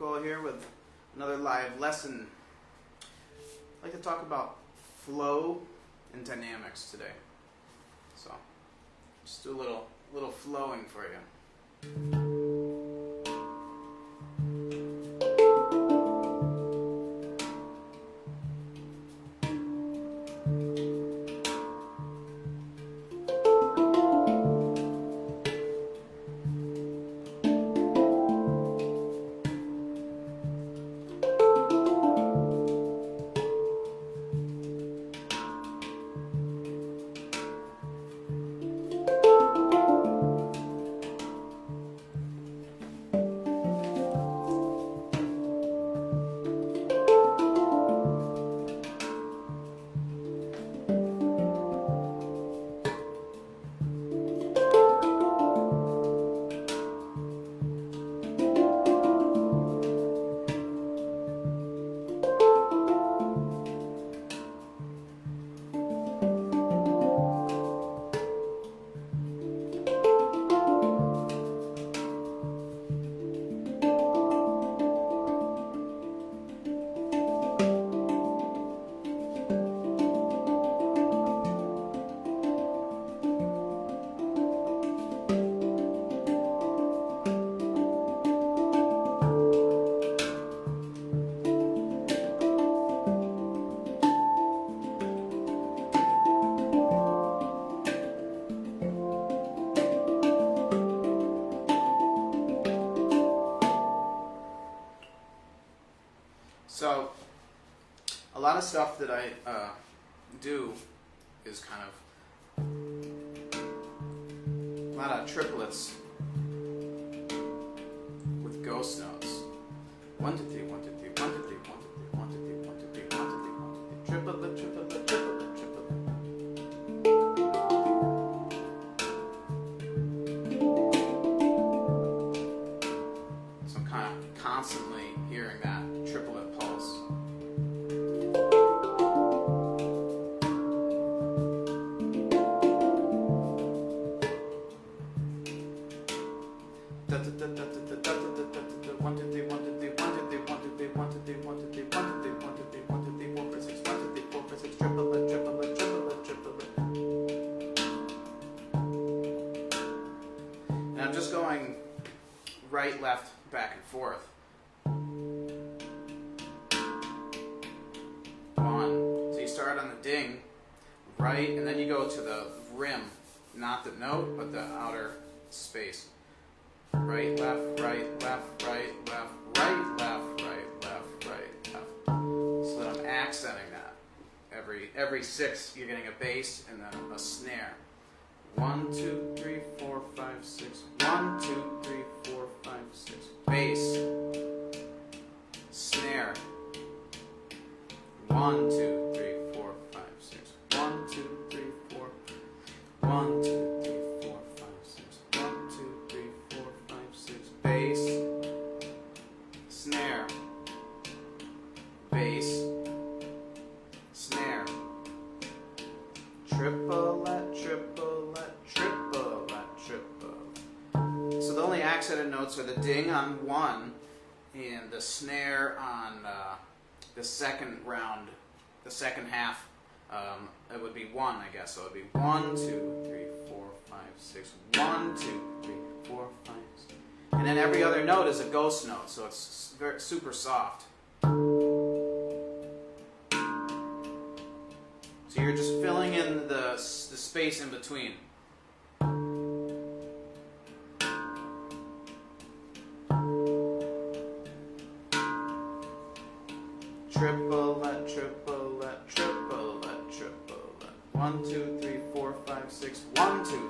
Here with another live lesson. I'd like to talk about flow and dynamics today. So, just do a little little flowing for you. Of stuff that I uh, do is kind of a lot of triplets with ghost notes. One, two, three, one, right, left, back and forth. So you start on the ding, right, and then you go to the rim, not the note, but the outer space. Right, left, right, left, right, left, right, left, right, left, right, left. So that I'm accenting that. Every every six, you're getting a bass and then a snare. One, two, One, two, three, four, five, six. One, two, three, four, five, six. Bass. Snare. Bass. Snare. Triplet, triplet, triplet, triplet. So the only accented notes are the ding on one and the snare on uh, the second round, the second half. Um, it would be one, I guess. So it would be one, two, six. One, two, three, four, five, six. And then every other note is a ghost note, so it's very, super soft. So you're just filling in the, the space in between. Triplet, triplet, triplet, triplet. One, two, three, four, five, six. One, two,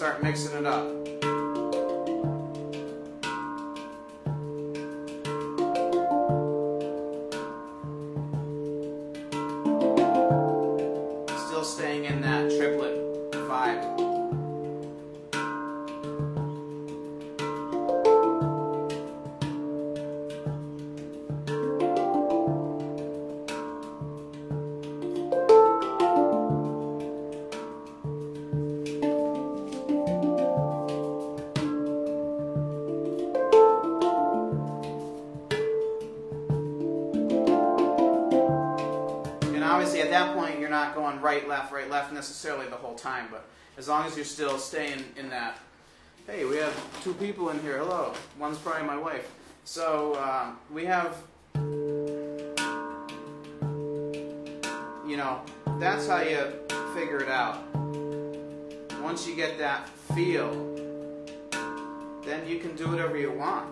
start mixing it up. Left, necessarily the whole time, but as long as you're still staying in that, hey, we have two people in here, hello. One's probably my wife. So um, we have, you know, that's how you figure it out. Once you get that feel, then you can do whatever you want.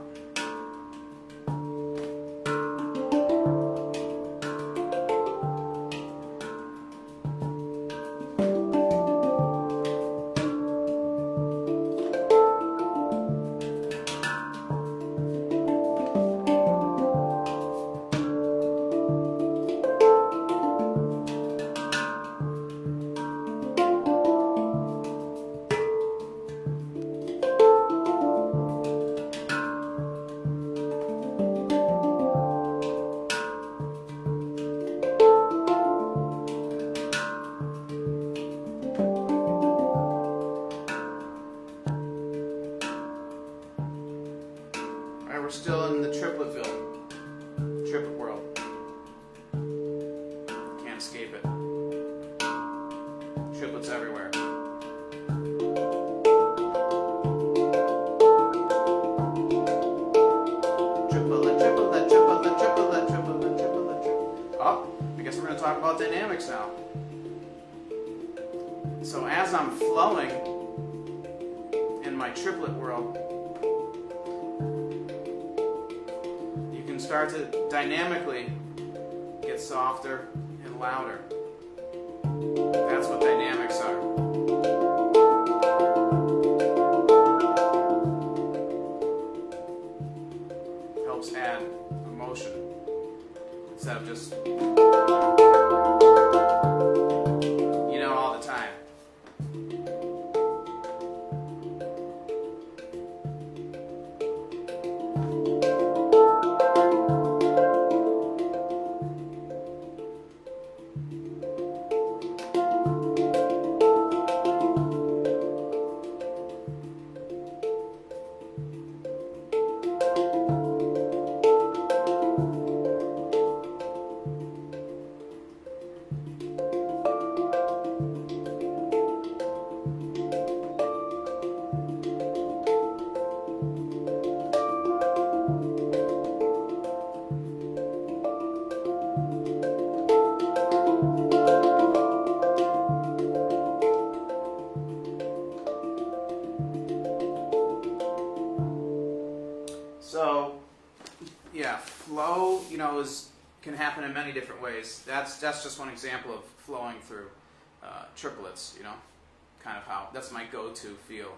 Happen in many different ways. That's that's just one example of flowing through uh, triplets. You know, kind of how that's my go-to feel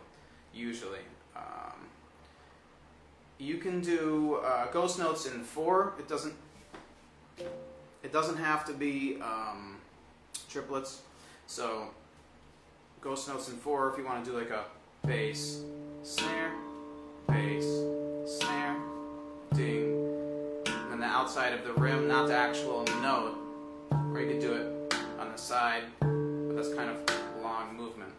usually. Um, you can do uh, ghost notes in four. It doesn't. It doesn't have to be um, triplets. So, ghost notes in four. If you want to do like a bass, snare, bass, snare, outside of the rim, not the actual note, or you could do it on the side, but that's kind of long movement.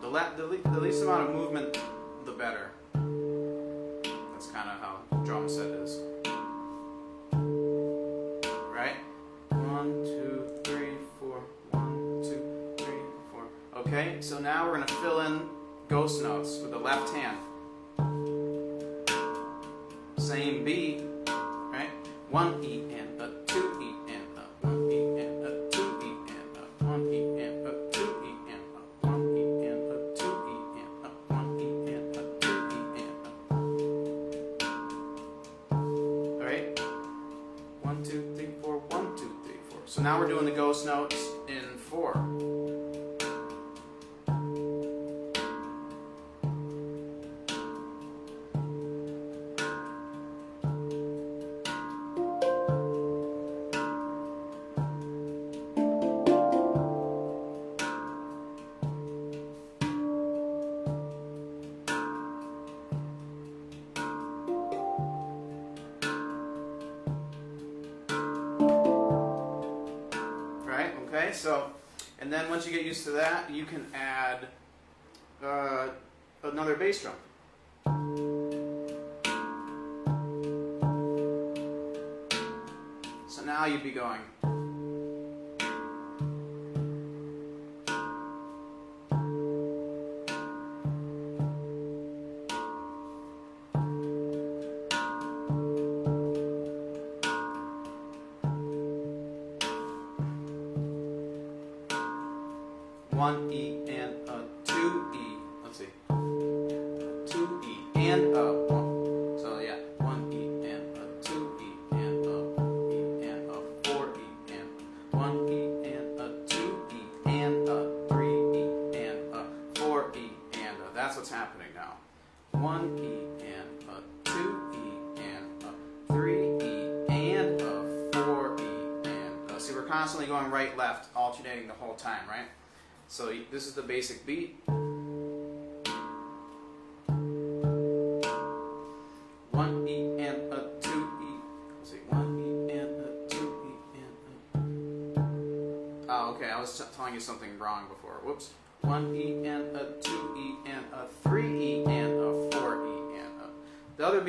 The, le- the, le- the least amount of movement, the better. That's kind of how drum set is. Right? One, two, three, four. One, two, three, four. Okay, so now we're going to fill in ghost notes with the left hand. Same beat, right? One So, and then once you get used to that, you can add uh, another bass drum. One E and a two E. Let's see. Two E and a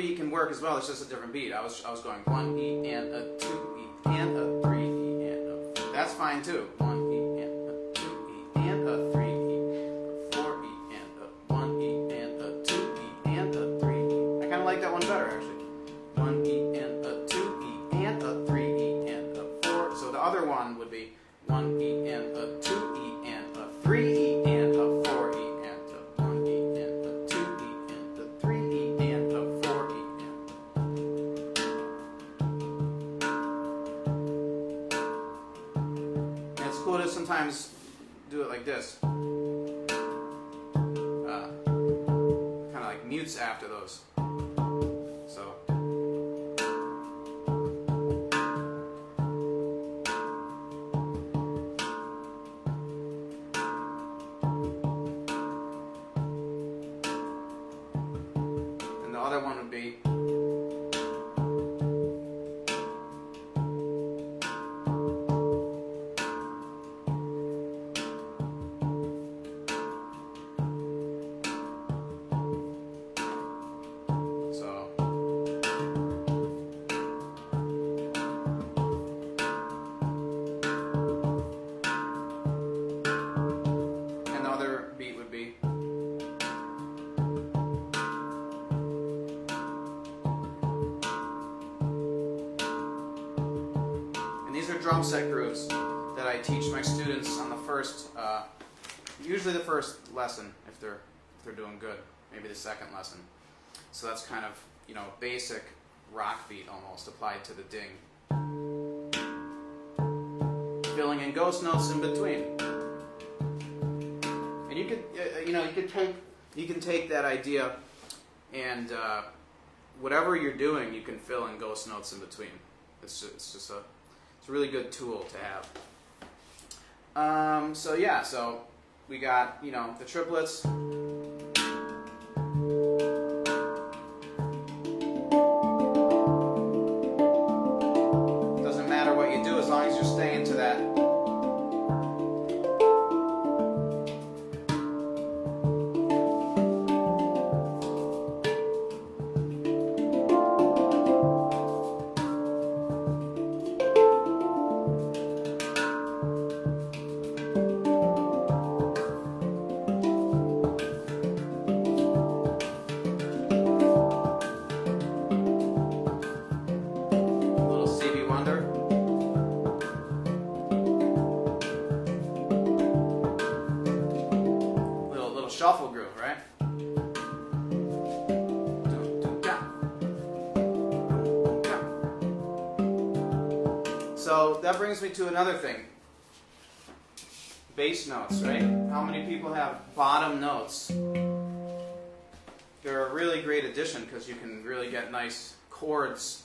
beat can work as well. It's just a different beat. I was I was going one E and a two E and a three E and a. That's fine too. One E drum set grooves that I teach my students on the first, uh, usually the first lesson if they're if they're doing good, maybe the second lesson. So that's kind of you know basic rock beat almost applied to the ding, filling in ghost notes in between. And you could uh, you know you could take you can take that idea and uh, whatever you're doing, you can fill in ghost notes in between. It's just, it's just a it's a really good tool to have. Um, so yeah, so we got you know the triplets. To another thing. Bass notes, right? How many people have bottom notes? They're a really great addition because you can really get nice chords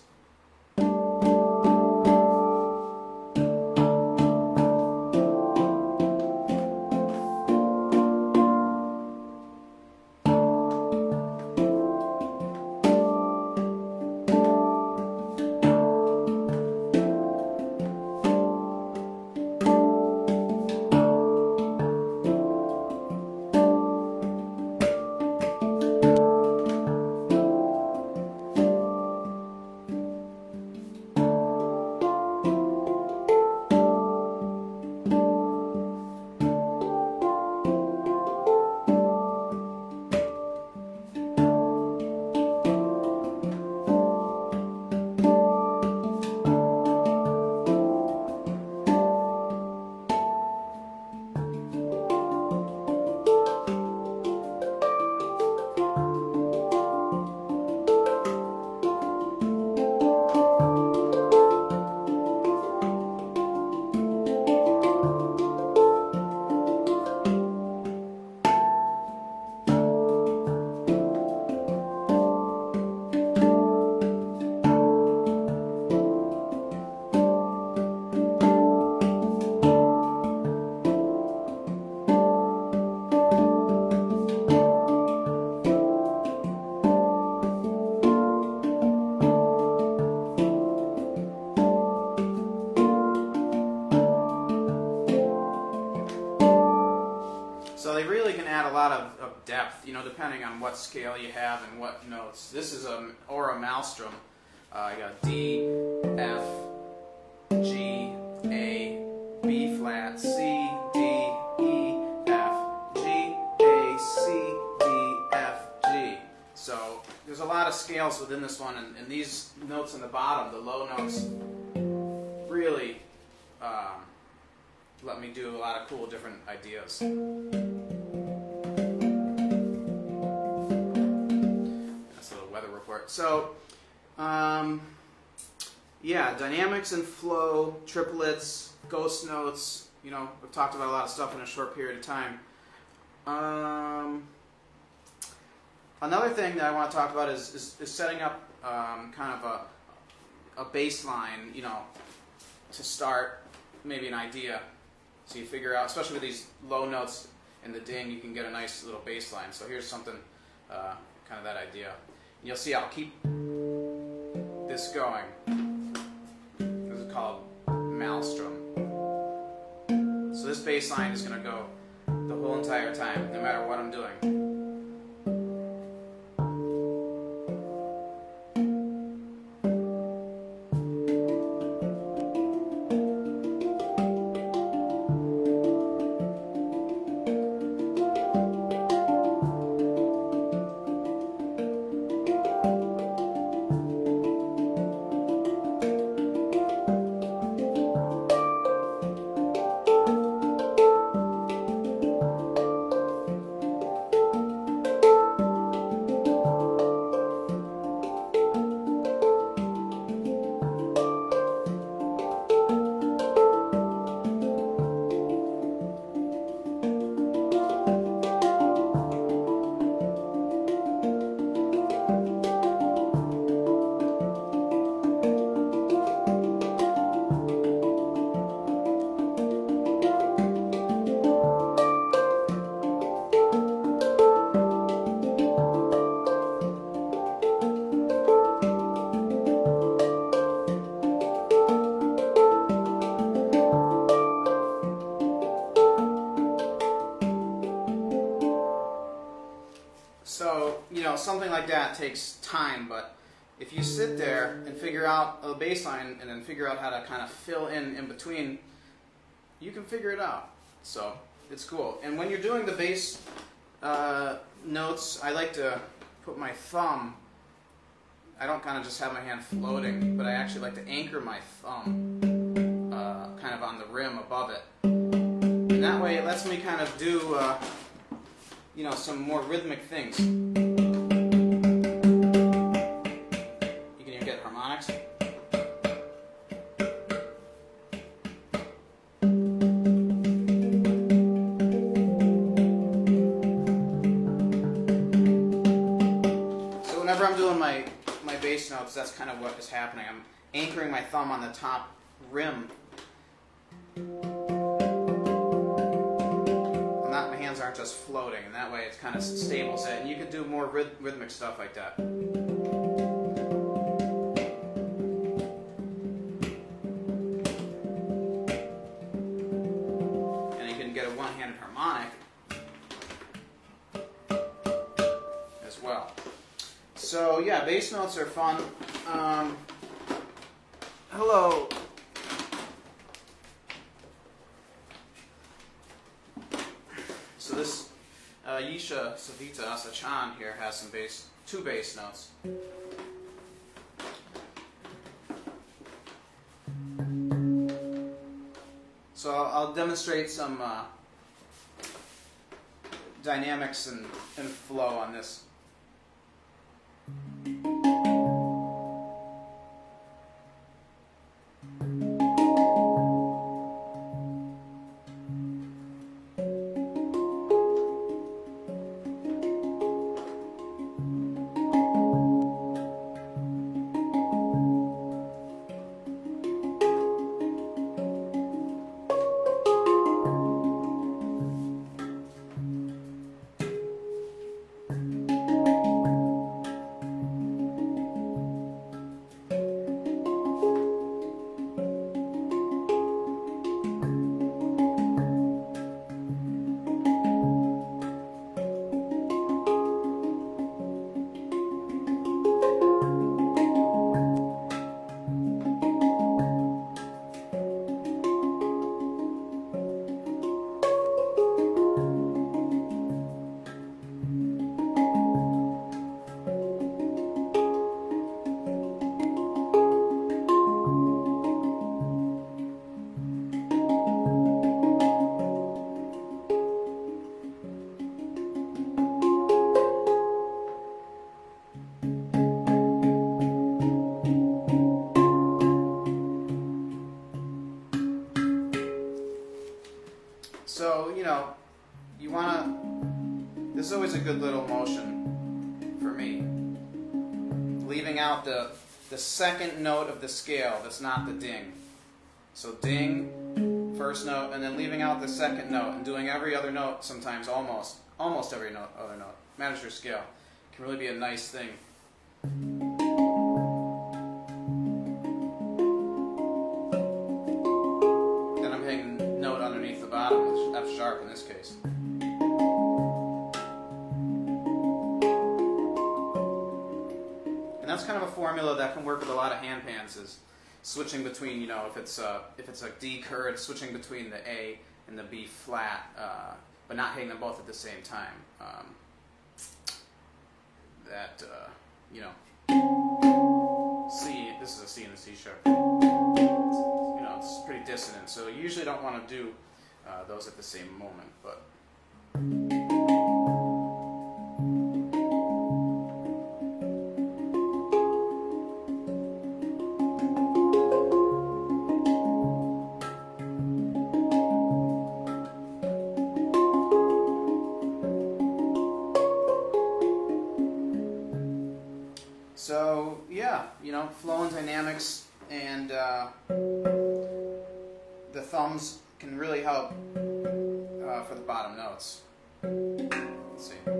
what scale you have and what notes. This is a or a maelstrom. Uh, I got D, F, G, A, B flat, C, D, E, F, G, A, C, D, F, G. So there's a lot of scales within this one, and, and these notes in the bottom, the low notes, really um, let me do a lot of cool different ideas. So, um, yeah, dynamics and flow, triplets, ghost notes. You know, we've talked about a lot of stuff in a short period of time. Um, another thing that I want to talk about is, is, is setting up um, kind of a, a bass line, you know, to start maybe an idea. So you figure out, especially with these low notes in the ding, you can get a nice little bass line. So here's something, uh, kind of that idea. You'll see I'll keep this going. This is called Maelstrom. So this bass line is going to go the whole entire time, no matter what I'm doing. Time, but if you sit there and figure out a bass line and then figure out how to kind of fill in in between, you can figure it out. So it's cool. And when you're doing the bass uh, notes, I like to put my thumb. I don't kind of just have my hand floating, but I actually like to anchor my thumb uh, kind of on the rim above it. And that way it lets me kind of do, uh, you know, some more rhythmic things. Kind of what is happening. I'm anchoring my thumb on the top rim. Not my hands aren't just floating, and that way it kind of stables it. And you can do more ryth- rhythmic stuff like that. And you can get a one-handed harmonic as well. So yeah, bass notes are fun. Um, hello. So this uh, Yisha Savita Asachan here has some bass, two bass notes. So I'll, demonstrate some uh, dynamics and, and flow on this. Always a good little motion for me. Leaving out the, the second note of the scale that's not the ding. So, ding, first note, and then leaving out the second note and doing every other note sometimes, almost. Almost every note, other note. Manage your scale. Can really be a nice thing. That can work with a lot of hand pans is switching between, you know, if it's a, if it's a D chord, switching between the A and the B flat, uh, but not hitting them both at the same time. Um, that, uh, you know, C, this is a C and a C sharp you know, it's pretty dissonant. So you usually don't want to do uh, those at the same moment. But notes.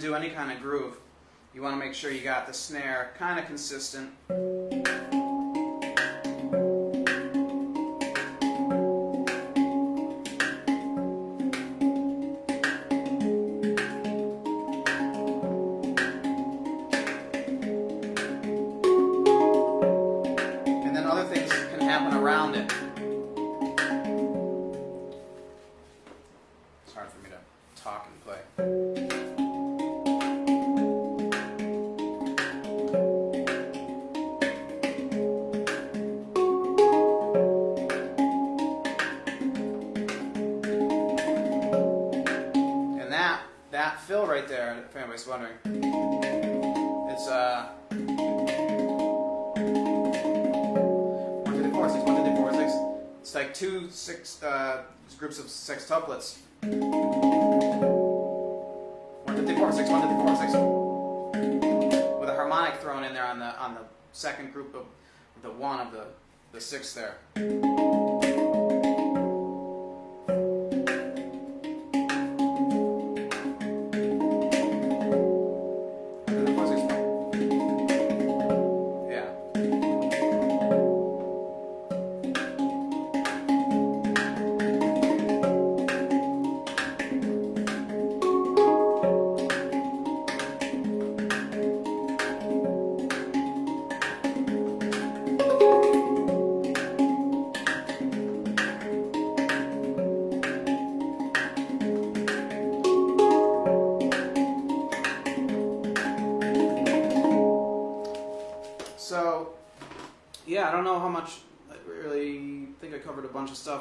Do any kind of groove, you want to make sure you got the snare kind of consistent. Right there, if anybody's wondering, it's uh one two three four six one two three four six. It's like two six uh, groups of sextuplets. One two three four six one two three four six. With a harmonic thrown in there on the on the second group of the one of the the six there.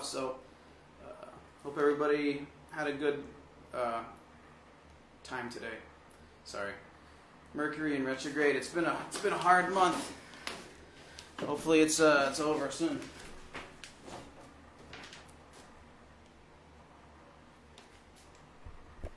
So, uh, hope everybody had a good uh, time today. Sorry, Mercury in retrograde. It's been a it's been a hard month. Hopefully, it's uh, it's over soon.